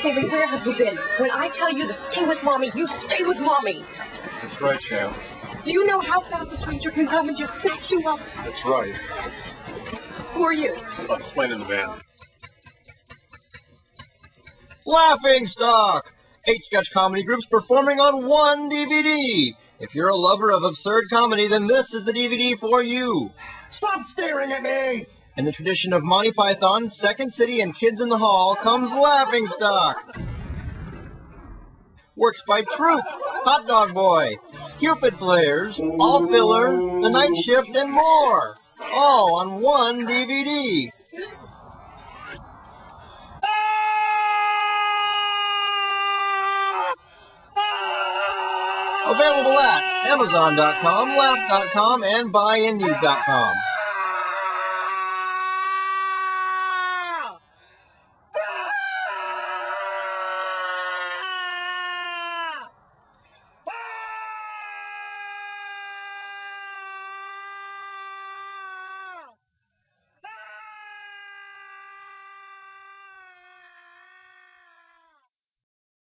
Sammy, where have you been? When I tell you to stay with mommy, you stay with mommy. That's right, Sham. Do you know how fast a stranger can come and just snatch you up? That's right. Who are you? I'll explain in the van. Laughing Stock! Eight sketch comedy groups performing on one DVD. If you're a lover of absurd comedy, then this is the DVD for you. Stop staring at me! In the tradition of Monty Python, Second City, and Kids in the Hall comes Laughing Stock. Works by Troop, Hot Dog Boy, Cupid Flares, All Filler, The Night Shift, and more. All on one DVD. Available at Amazon.com, Laugh.com, and BuyIndies.com.